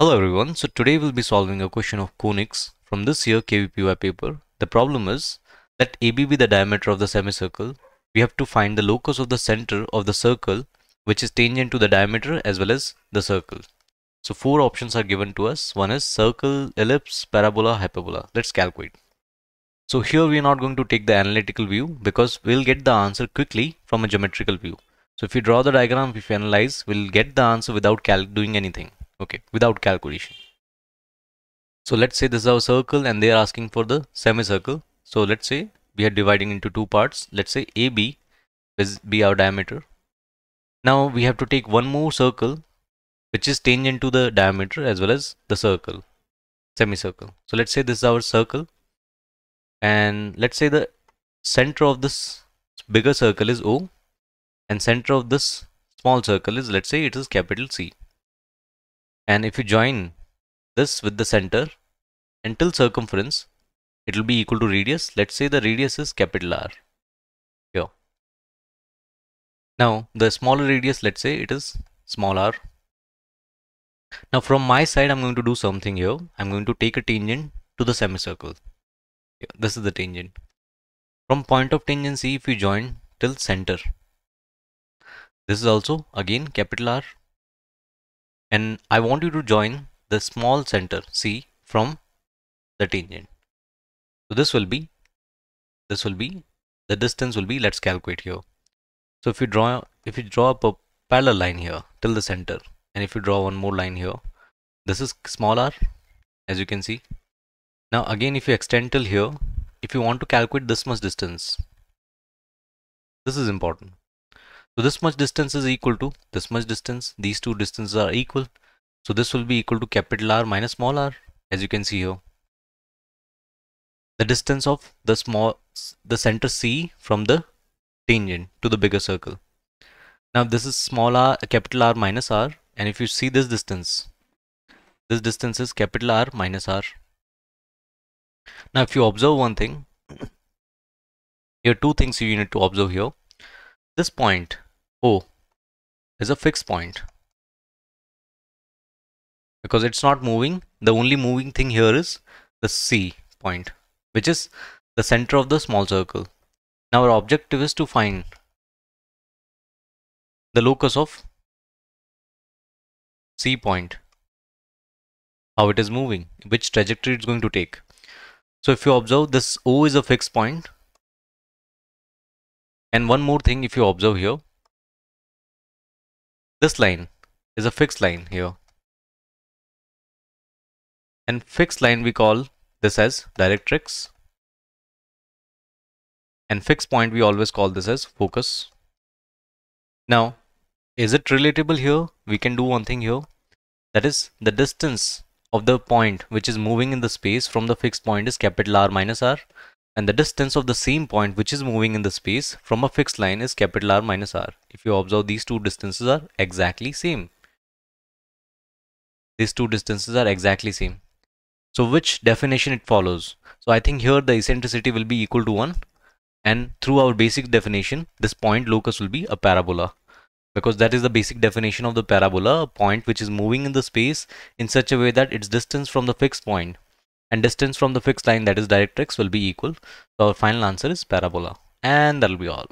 Hello everyone, so today we'll be solving a question of conics from this year KVPY paper. The problem is, let AB be the diameter of the semicircle. We have to find the locus of the center of the circle which is tangent to the diameter as well as the circle. So four options are given to us. One is circle, ellipse, parabola, hyperbola. Let's calculate. So here we are not going to take the analytical view because we'll get the answer quickly from a geometrical view. So if you draw the diagram, if you analyze, we'll get the answer without doing anything okay without calculation. So let's say this is our circle and they are asking for the semicircle. So let's say we are dividing into two parts. Let's say AB is be our diameter. Now we have to take one more circle which is tangent to the diameter as well as the circle semicircle. So let's say this is our circle and let's say the center of this bigger circle is O and center of this small circle is let's say it is capital C and if you join this with the center until circumference it will be equal to radius. Let's say the radius is capital R. Here. Now the smaller radius let's say it is small r. Now from my side I'm going to do something here. I'm going to take a tangent to the semicircle. Here, this is the tangent. From point of tangency if you join till center this is also again capital R and I want you to join the small center C from the tangent. So this will be, this will be, the distance will be, let's calculate here. So if you draw, if you draw up a parallel line here till the center and if you draw one more line here, this is small r as you can see. Now again if you extend till here, if you want to calculate this much distance, this is important. So this much distance is equal to this much distance. These two distances are equal. So this will be equal to capital R minus small r as you can see here. The distance of the small the center C from the tangent to the bigger circle. Now this is small r capital R minus r and if you see this distance this distance is capital R minus r. Now if you observe one thing here are two things you need to observe here. This point O is a fixed point because it's not moving. The only moving thing here is the C point, which is the center of the small circle. Now our objective is to find the locus of C point, how it is moving, which trajectory it's going to take. So if you observe this O is a fixed point and one more thing if you observe here this line is a fixed line here. And fixed line we call this as directrix. And fixed point we always call this as focus. Now, is it relatable here? We can do one thing here. That is the distance of the point which is moving in the space from the fixed point is capital R minus R and the distance of the same point which is moving in the space from a fixed line is capital R minus R. If you observe these two distances are exactly same. These two distances are exactly same. So which definition it follows? So I think here the eccentricity will be equal to 1 and through our basic definition this point locus will be a parabola because that is the basic definition of the parabola a point which is moving in the space in such a way that its distance from the fixed point and distance from the fixed line that is directrix will be equal. So our final answer is parabola and that will be all.